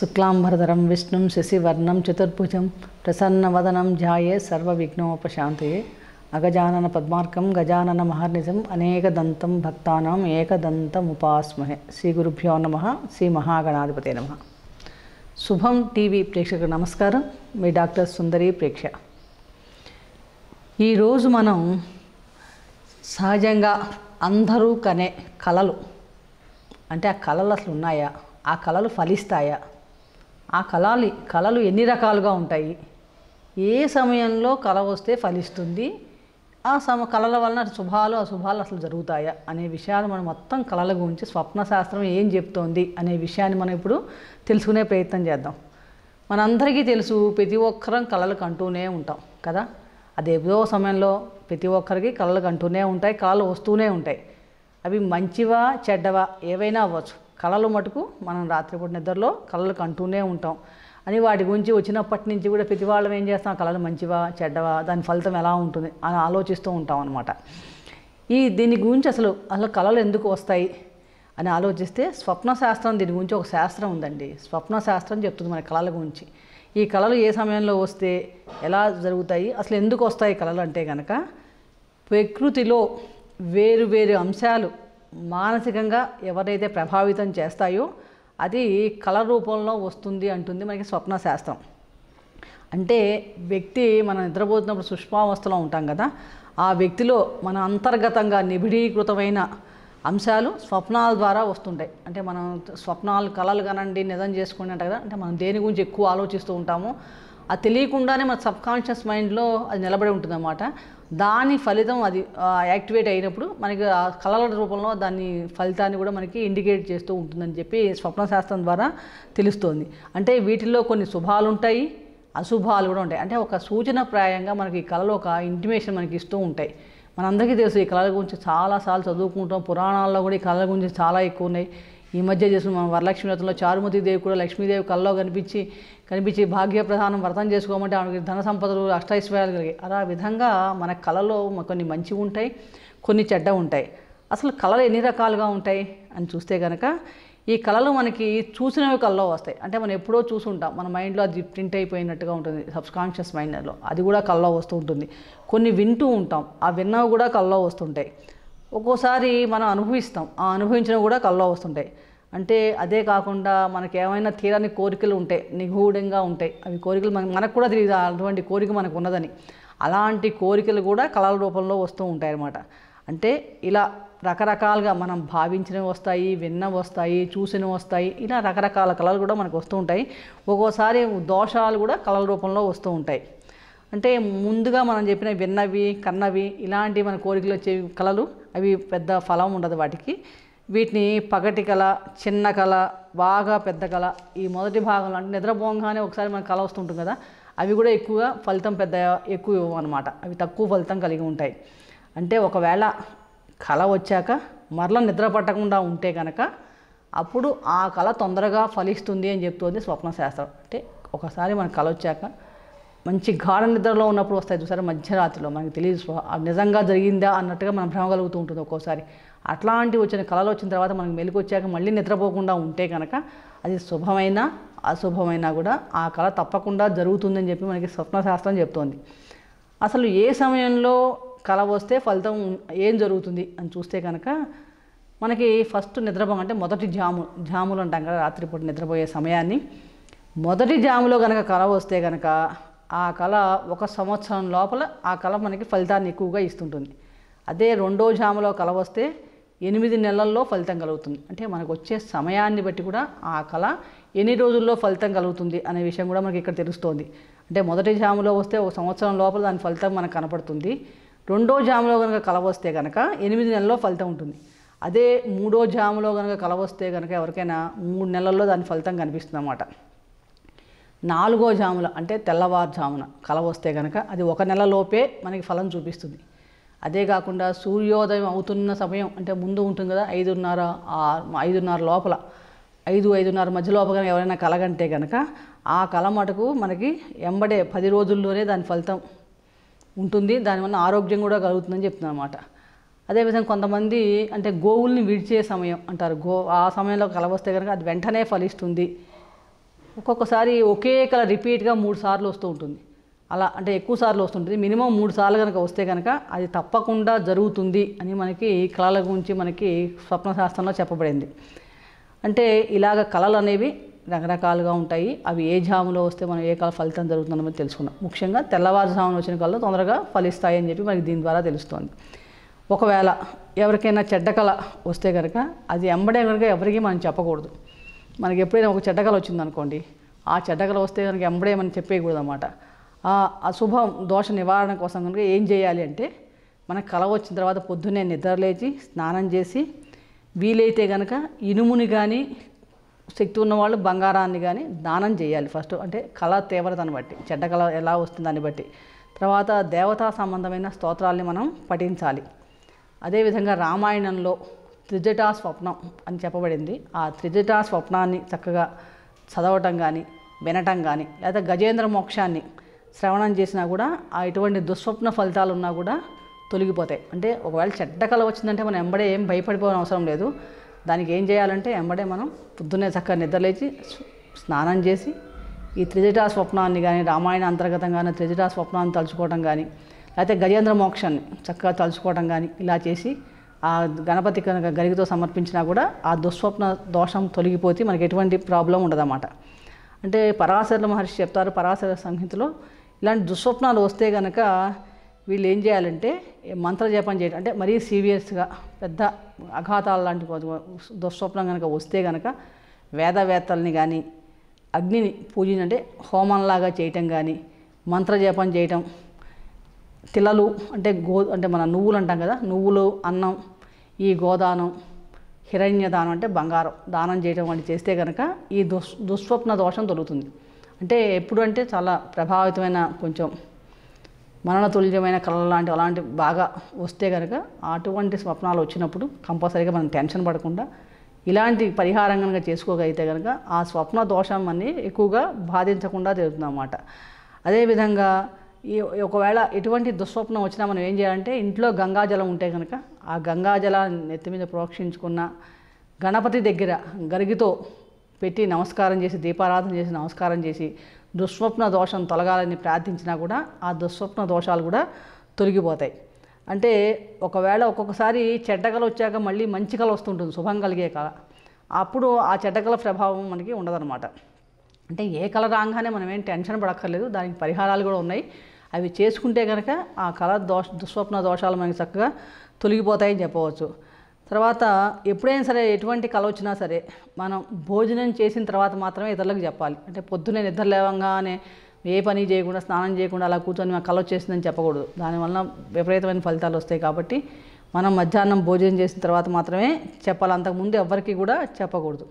శుక్లాంబరధరం విష్ణుం శశివర్ణం చతుర్భుజం ప్రసన్నవదనం ధ్యాయే సర్వవిఘ్నోపశాంతయే. అగజానన పద్మార్కం గజానన మహర్నిజం అనేకదంతం భక్తానం ఏకదంతముపాస్మహే శ్రీ గురుభ్యో నమ శ్రీ మహాగణాధిపతే నమ. శుభం టీవీ ప్రేక్షకు నమస్కారం. మీ డాక్టర్ సుందరి ప్రేక్ష. ఈరోజు మనం సహజంగా అందరూ కనే కళలు. అంటే ఆ కళలు అసలు ఉన్నాయా? ఆ కళలు ఫలిస్తాయా? ఆ కళలు కళలు ఎన్ని రకాలుగా ఉంటాయి? ఏ సమయంలో కళ వస్తే ఫలిస్తుంది? ఆ సమ కళల వలన శుభాలు అశుభాలు అసలు జరుగుతాయా? అనే విషయాలు మనం మొత్తం కళల గురించి స్వప్న శాస్త్రం ఏం చెప్తోంది అనే విషయాన్ని మనం ఇప్పుడు తెలుసుకునే ప్రయత్నం చేద్దాం. మనందరికీ తెలుసు ప్రతి ఒక్కరం కళలు కంటూనే ఉంటాం కదా? అది ఏదో సమయంలో ప్రతి ఒక్కరికి కళలు కంటూనే ఉంటాయి కళలు వస్తూనే ఉంటాయి. అవి మంచివా చెడ్డవా? ఏవైనా అవ్వచ్చు. కళలు మటుకు మనం రాత్రిపూట నిద్రలో కళలు కంటూనే ఉంటాం. అని వాటి గురించి వచ్చినప్పటి నుంచి కూడా ప్రతి వాళ్ళం ఏం చేస్తాం? కళలు మంచివా చెడ్డవా దాని ఫలితం ఎలా ఉంటుంది? అని ఆలోచిస్తూ ఉంటాం అనమాట ఈ దీని గురించి అసలు అసలు కళలు ఎందుకు వస్తాయి? అని ఆలోచిస్తే స్వప్న శాస్త్రం దీని గురించి ఒక శాస్త్రం ఉందండి. స్వప్న శాస్త్రం చెప్తుంది మన కళల గురించి. ఈ కళలు ఏ సమయంలో వస్తే ఎలా జరుగుతాయి? అసలు ఎందుకు వస్తాయి కళలు అంటే కనుక ప్రకృతిలో వేరు వేరు అంశాలు మానసికంగా ఎవరైతే ప్రభావితం చేస్తాయో అది కళ రూపంలో వస్తుంది అంటుంది మనకి స్వప్న శాస్త్రం. అంటే వ్యక్తి మనం నిద్రపోతున్నప్పుడు సుష్మావస్థలో ఉంటాం కదా ఆ వ్యక్తిలో మన అంతర్గతంగా నిబిడీకృతమైన అంశాలు స్వప్నాల ద్వారా వస్తుంటాయి. అంటే మనం స్వప్నాలు కళలు కనండి నిజం చేసుకుని అంట కదా అంటే మనం దేని గురించి ఎక్కువ ఆలోచిస్తూ ఉంటాము అది తెలియకుండానే మన సబ్కాన్షియస్ మైండ్లో అది నిలబడి ఉంటుందన్నమాట. దాని ఫలితం అది యాక్టివేట్ అయినప్పుడు మనకి ఆ కళల రూపంలో దాని ఫలితాన్ని కూడా మనకి ఇండికేట్ చేస్తూ ఉంటుందని చెప్పి స్వప్న శాస్త్రం ద్వారా తెలుస్తోంది. అంటే వీటిల్లో కొన్ని శుభాలు ఉంటాయి అశుభాలు కూడా ఉంటాయి. అంటే ఒక సూచన ప్రాయంగా మనకి ఈ కళలు ఒక ఇంటిమేషన్ మనకి ఇస్తూ ఉంటాయి. మనందరికీ తెలుసు ఈ కళల గురించి చాలాసార్లు చదువుకుంటాం. పురాణాల్లో కూడా ఈ కళల గురించి చాలా ఎక్కువ ఉన్నాయి. ఈ మధ్య చేసిన మన వరలక్ష్మి వ్రతంలో చారుమతి దేవి కూడా లక్ష్మీదేవి కళ్ళలో కనిపించి కనిపించి భాగ్య ప్రధానం వ్రతం చేసుకోమంటే ఆమెకి ధన సంపదలు అష్టైశ్వర్యాలు కలిగాయి. అలా విధంగా మన కళలో కొన్ని మంచి ఉంటాయి కొన్ని చెడ్డ ఉంటాయి. అసలు కళలు ఎన్ని రకాలుగా ఉంటాయి అని చూస్తే కనుక ఈ కళలు మనకి చూసినవి కళ్ళలో వస్తాయి. అంటే మనం ఎప్పుడో చూసుంటాం మన మైండ్లో అది ప్రింట్ అయిపోయినట్టుగా ఉంటుంది సబ్స్కాన్షియస్ మైండ్లో. అది కూడా కళ్ళలో వస్తూ ఉంటుంది. కొన్ని వింటూ ఉంటాం ఆ విన్నవి కూడా కళ్ళలో వస్తుంటాయి. ఒక్కోసారి మనం అనుభవిస్తాం. ఆ అనుభవించిన కూడా కల్లో వస్తుంటాయి. అంటే అదే కాకుండా మనకి ఏమైనా తీరాని కోరికలు ఉంటాయి నిగూఢంగా ఉంటాయి. అవి కోరికలు మనకు మనకు కూడా తెలియదు. అటువంటి కోరిక మనకు ఉన్నదని. అలాంటి కోరికలు కూడా కళల రూపంలో వస్తూ ఉంటాయి అన్నమాట అంటే ఇలా రకరకాలుగా మనం భావించినవి వస్తాయి విన్న వస్తాయి చూసినవి వస్తాయి. ఇలా రకరకాల కళలు కూడా మనకు వస్తూ ఉంటాయి. ఒక్కోసారి దోషాలు కూడా కళల రూపంలో వస్తూ ఉంటాయి. అంటే ముందుగా మనం చెప్పిన విన్నవి కన్నవి ఇలాంటి మన కోరికలు వచ్చే కళలు అవి పెద్ద ఫలం ఉండదు వాటికి. వీటిని పగటి కళ చిన్న కళ బాగా పెద్ద కళ ఈ మొదటి భాగంలో అంటే నిద్రపోగానే ఒకసారి మనకు కళ వస్తుంటుంది కదా అవి కూడా ఎక్కువగా ఫలితం పెద్ద ఎక్కువ అనమాట అవి తక్కువ ఫలితం కలిగి ఉంటాయి. అంటే ఒకవేళ కళ వచ్చాక మరల నిద్ర పట్టకుండా ఉంటే కనుక అప్పుడు ఆ కళ తొందరగా ఫలిస్తుంది అని చెప్తుంది స్వప్న శాస్త్రం అంటే ఒకసారి మన కళ వచ్చాక మంచి గాఢ నిద్రలో ఉన్నప్పుడు వస్తాయి చూసారా? మధ్యరాత్రిలో మనకి తెలియదు నిజంగా జరిగిందా అన్నట్టుగా మనం భ్రమ కలుగుతూ ఉంటుంది ఒక్కోసారి. అట్లాంటి వచ్చిన కళలు వచ్చిన తర్వాత మనకి మెలకు వచ్చాక మళ్ళీ నిద్రపోకుండా ఉంటే కనుక అది శుభమైన అశుభమైనా కూడా ఆ కళ తప్పకుండా జరుగుతుందని చెప్పి మనకి స్వప్న శాస్త్రం చెప్తోంది. అసలు ఏ సమయంలో కళ వస్తే ఫలితం ఏం జరుగుతుంది అని చూస్తే కనుక మనకి ఫస్ట్ నిద్రపో అంటే మొదటి జాము జాములు అంటాం కదా రాత్రిపూట నిద్రపోయే సమయాన్ని. మొదటి జాములో కనుక కళ వస్తే కనుక ఆ కళ ఒక సంవత్సరం లోపల ఆ కళ మనకి ఫలితాన్ని ఎక్కువగా ఇస్తుంటుంది. అదే రెండో జాములో కళ వస్తే ఎనిమిది నెలల్లో ఫలితం కలుగుతుంది. అంటే మనకు వచ్చే సమయాన్ని బట్టి కూడా ఆ కళ ఎన్ని రోజుల్లో ఫలితం కలుగుతుంది అనే విషయం కూడా మనకి ఇక్కడ తెలుస్తోంది. అంటే మొదటి జాములో వస్తే ఒక సంవత్సరం లోపల దాని ఫలితం మనకు కనపడుతుంది. రెండో జాములో కనుక కళ వస్తే కనుక ఎనిమిది నెలల్లో ఫలితం ఉంటుంది. అదే మూడో జాములో కనుక కళ వస్తే కనుక ఎవరికైనా మూడు నెలల్లో దాని ఫలితం కనిపిస్తుంది అన్నమాట నాలుగో జాముల అంటే తెల్లవారుజామున కల వస్తే కనుక అది ఒక నెలలోపే మనకి ఫలం చూపిస్తుంది. అదే కాకుండా సూర్యోదయం అవుతున్న సమయం అంటే ముందు ఉంటుంది కదా ఐదున్నర ఐదున్నర లోపల. ఐదు ఐదున్నర మధ్య లోపల ఎవరైనా కలగంటే కనుక ఆ కళ మటుకు మనకి ఎంబడే పది రోజుల్లోనే దాని ఫలితం ఉంటుంది. దానివల్ల ఆరోగ్యం కూడా కలుగుతుందని చెప్తున్నాను అనమాట అదేవిధంగా కొంతమంది అంటే గోవుల్ని విడిచే సమయం అంటారు. గో ఆ సమయంలో కలవస్తే కనుక అది వెంటనే ఫలిస్తుంది. ఒక్కొక్కసారి ఒకే కళ రిపీట్గా మూడు సార్లు వస్తూ ఉంటుంది. అలా అంటే ఎక్కువ సార్లు వస్తుంటుంది మినిమం మూడు సార్లు కనుక వస్తే కనుక అది తప్పకుండా జరుగుతుంది అని మనకి కళల గురించి మనకి స్వప్న శాస్త్రంలో చెప్పబడింది. అంటే ఇలాగ కళలు అనేవి రకరకాలుగా ఉంటాయి. అవి ఏ జాములో వస్తే మనం ఏ కళ ఫలితం జరుగుతుందని మనం తెలుసుకున్నాం ముఖ్యంగా తెల్లవారుజామున వచ్చిన కళలు తొందరగా ఫలిస్తాయి అని చెప్పి మనకి దీని ద్వారా తెలుస్తోంది. ఒకవేళ ఎవరికైనా చెడ్డ కళ వస్తే కనుక అది ఎంబడే కనుక ఎవరికి మనం చెప్పకూడదు. మనకి ఎప్పుడైనా ఒక చెడ్డకల వచ్చిందనుకోండి ఆ చెడ్డకల వస్తే కనుక ఎంబడే చెప్పేయకూడదు అనమాట ఆ అశుభం దోష నివారణ కోసం కనుక ఏం చేయాలి అంటే మనకు కళ వచ్చిన తర్వాత పొద్దున్నే నిద్రలేచి స్నానం చేసి వీలైతే కనుక ఇనుముని కానీ శక్తి ఉన్నవాళ్ళు బంగారాన్ని కానీ దానం చేయాలి ఫస్ట్. అంటే కళ తీవ్రతను బట్టి చెడ్డ కళ ఎలా వస్తుంది దాన్ని బట్టి. తర్వాత దేవతా సంబంధమైన స్తోత్రాల్ని మనం పఠించాలి. అదేవిధంగా రామాయణంలో త్రిజటా స్వప్నం అని చెప్పబడింది. ఆ త్రిజటా స్వప్నాన్ని చక్కగా చదవటం కానీ వినటం కానీ లేదా గజేంద్ర మోక్షాన్ని శ్రవణం చేసినా కూడా ఆ ఎటువంటి దుస్వప్న ఫలితాలు ఉన్నా కూడా తొలగిపోతాయి. అంటే ఒకవేళ చెడ్డ కళ వచ్చిందంటే మనం ఎంబడే ఏం భయపడిపోవడం అవసరం లేదు. దానికి ఏం చేయాలంటే ఎంబడే మనం పొద్దున్నే చక్కగా నిద్రలేచి స్నానం చేసి ఈ త్రిజటా స్వప్నాన్ని కానీ రామాయణ అంతర్గతంగానే త్రిజటా స్వప్నాన్ని తలుచుకోవడం కానీ లేకపోతే గజేంద్ర మోక్షాన్ని చక్కగా తలుచుకోవడం కానీ ఇలా చేసి ఆ గణపతి కనుక గరిగితో సమర్పించినా కూడా ఆ దుస్వప్న దోషం తొలగిపోతే మనకి ఎటువంటి ప్రాబ్లం ఉండదన్నమాట. అంటే పరాశర మహర్షి చెప్తారు పరాశర సంహితలో ఇలాంటి దుస్వప్నాలు వస్తే కనుక వీళ్ళు ఏం చేయాలంటే మంత్ర జపం చేయడం అంటే మరీ సీరియస్గా పెద్ద అఘాతాలు లాంటి దుస్వప్నం కనుక వస్తే కనుక వేదవేత్తల్ని కానీ అగ్నిని పూజించంటే హోమంలాగా చేయటం కానీ మంత్ర జపం చేయటం తిలలు అంటే గో అంటే మన నువ్వులు అంటాం కదా నువ్వులు అన్నం ఈ గోదానం హిరణ్యదానం అంటే బంగారం. దానం చేయడం వంటి చేస్తే కనుక ఈ దుస్ దుస్వప్న దోషం తొలుగుతుంది. అంటే ఎప్పుడు అంటే చాలా ప్రభావితమైన కొంచెం మరణతుల్యమైన కళలు లాంటి అలాంటి బాగా వస్తే కనుక అటువంటి స్వప్నాలు వచ్చినప్పుడు కంపల్సరీగా మనం టెన్షన్ పడకుండా ఇలాంటి పరిహారం కనుక చేసుకోగలిగితే కనుక ఆ స్వప్న దోషం అని ఎక్కువగా బాధించకుండా జరుగుతుంది అన్నమాట అదేవిధంగా ఈ ఒకవేళ ఎటువంటి దుస్వప్నం వచ్చినా మనం ఏం చేయాలంటే ఇంట్లో గంగాజలం ఉంటే కనుక ఆ గంగాజలాన్ని నెత్తి మీద ప్రోక్షించుకున్న గణపతి దగ్గర గరిగితో పెట్టి నమస్కారం చేసి దీపారాధన చేసి నమస్కారం చేసి దుస్వప్న దోషం తొలగాలని ప్రార్థించినా కూడా ఆ దుస్వప్న దోషాలు కూడా తొలగిపోతాయి. అంటే ఒకవేళ ఒక్కొక్కసారి చెడ్డకలు వచ్చాక మళ్ళీ మంచి కళ వస్తుంటుంది శుభం కలిగే కళ. అప్పుడు ఆ చెడ్డకల ప్రభావం మనకి ఉండదన్నమాట. అంటే ఏ కళ రాగానే మనం ఏం టెన్షన్ పడక్కర్లేదు దానికి పరిహారాలు కూడా ఉన్నాయి. అవి చేసుకుంటే కనుక ఆ కళ దోష దుస్వప్న దోషాలు మనకి చక్కగా తొలగిపోతాయని చెప్పవచ్చు. తర్వాత ఎప్పుడైనా సరే ఎటువంటి కళ వచ్చినా సరే మనం భోజనం చేసిన తర్వాత మాత్రమే ఇతరులకు చెప్పాలి. అంటే పొద్దున్నే నిద్ర లేవంగానే ఏ పని చేయకుండా స్నానం చేయకుండా అలా కూర్చొని మా కళ వచ్చేసిందని చెప్పకూడదు. దానివల్ల విపరీతమైన ఫలితాలు వస్తాయి కాబట్టి మనం మధ్యాహ్నం భోజనం చేసిన తర్వాత మాత్రమే చెప్పాలి. అంతకుముందు ఎవ్వరికి కూడా చెప్పకూడదు.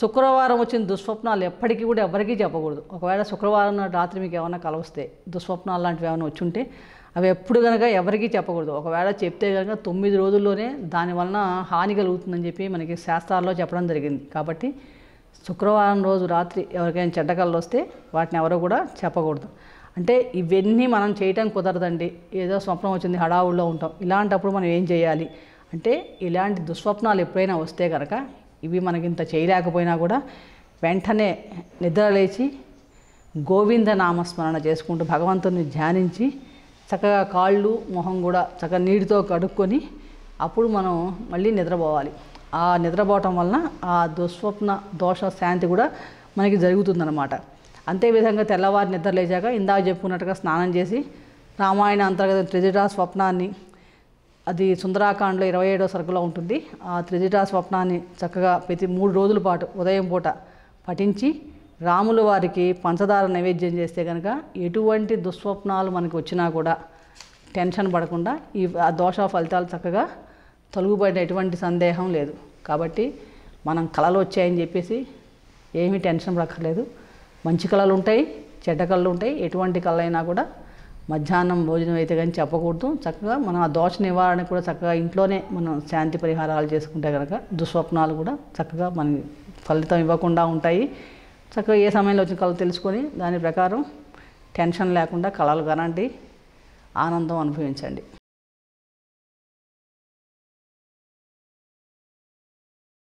శుక్రవారం వచ్చిన దుస్వప్నాలు ఎప్పటికీ కూడా ఎవరికీ చెప్పకూడదు. ఒకవేళ శుక్రవారం నాడు రాత్రి మీకు ఏమైనా కలవస్తే దుస్వప్నాలు లాంటివి ఏమైనా వచ్చి ఉంటే అవి ఎప్పుడు కనుక ఎవరికీ చెప్పకూడదు. ఒకవేళ చెప్తే కనుక తొమ్మిది రోజుల్లోనే దానివలన హాని కలుగుతుందని చెప్పి మనకి శాస్త్రాల్లో చెప్పడం జరిగింది. కాబట్టి శుక్రవారం రోజు రాత్రి ఎవరికైనా చెడ్డకళ్ళు వస్తే వాటిని ఎవరో కూడా చెప్పకూడదు. అంటే ఇవన్నీ మనం చేయటం కుదరదండి. ఏదో స్వప్నం వచ్చింది హడావుల్లో ఉంటాం. ఇలాంటప్పుడు మనం ఏం చేయాలి? అంటే ఇలాంటి దుస్వప్నాలు ఎప్పుడైనా వస్తే కనుక ఇవి మనకి ఇంత చేయలేకపోయినా కూడా వెంటనే నిద్ర లేచి గోవింద నామస్మరణ చేసుకుంటూ భగవంతుని ధ్యానించి చక్కగా కాళ్ళు మొహం కూడా చక్కగా నీటితో కడుక్కొని అప్పుడు మనం మళ్ళీ నిద్రపోవాలి. ఆ నిద్రపోవటం వలన ఆ దుస్వప్న దోష శాంతి కూడా మనకి జరుగుతుందన్నమాట. అంతే విధంగా తెల్లవారి నిద్ర లేచాక ఇందాక చెప్పుకున్నట్టుగా స్నానం చేసి రామాయణ అంతర్గత త్రిజటా స్వప్నాన్ని అది సుందరాకాండలో ఇరవై ఏడో సరుకులో ఉంటుంది. ఆ త్రిజటా స్వప్నాన్ని చక్కగా ప్రతి మూడు రోజుల పాటు ఉదయం పూట పఠించి రాముల వారికి పంచదార నైవేద్యం చేస్తే కనుక ఎటువంటి దుస్వప్నాలు మనకు వచ్చినా కూడా టెన్షన్ పడకుండా ఈ ఆ దోష ఫలితాలు చక్కగా తొలగిపోయిన ఎటువంటి సందేహం లేదు. కాబట్టి మనం కళలు వచ్చాయని చెప్పేసి ఏమీ టెన్షన్ పడక్కర్లేదు. మంచి కళలు ఉంటాయి చెడ్డ కళలు ఉంటాయి. ఎటువంటి కళలైనా కూడా మధ్యాహ్నం భోజనం అయితే కానీ చెప్పకూడదు. చక్కగా మనం ఆ దోష నివారణ కూడా చక్కగా ఇంట్లోనే మనం శాంతి పరిహారాలు చేసుకుంటే కనుక దుస్వప్నాలు కూడా చక్కగా మనకి ఫలితం ఇవ్వకుండా ఉంటాయి. చక్కగా ఏ సమయంలో వచ్చిన కళ తెలుసుకొని దాని ప్రకారం టెన్షన్ లేకుండా కళలు కనండి. ఆనందం అనుభవించండి.